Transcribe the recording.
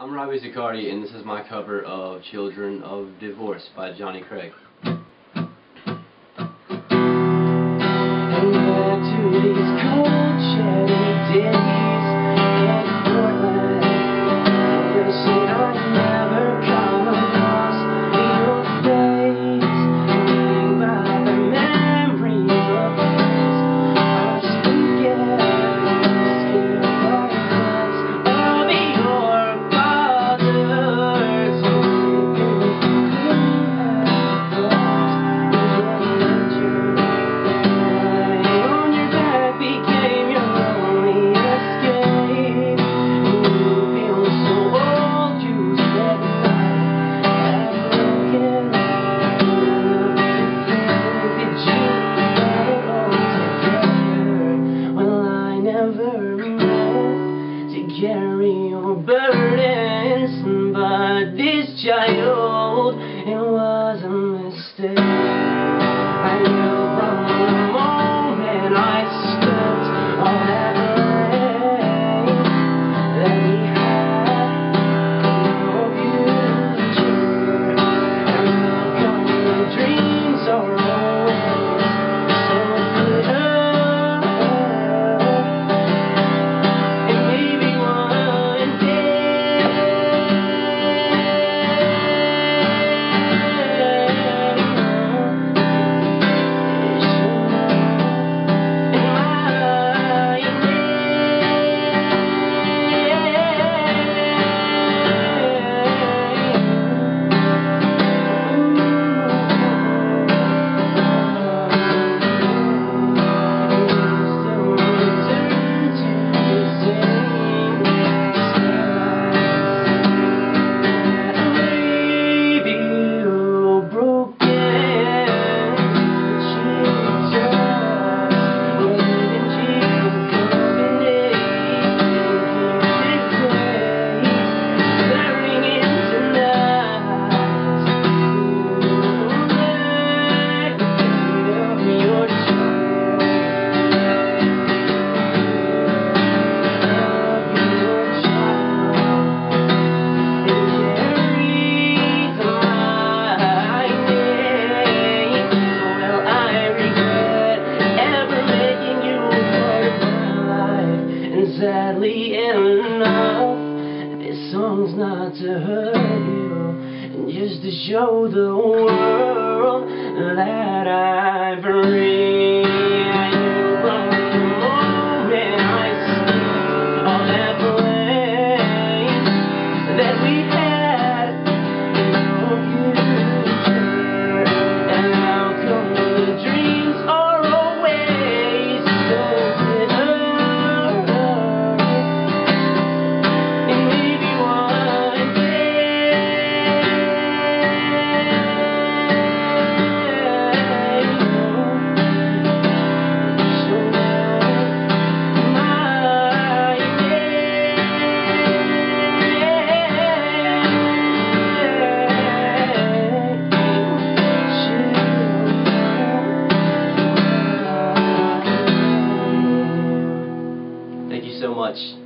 I'm Robby Ziccardi, and this is my cover of Children of Divorce by Jonny Craig. Carry your burdens, but this child, it was a mistake. Sadly enough This song's not to hurt you. Just to show the world that I've reached much.